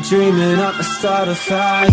I'm dreaming up a start of fire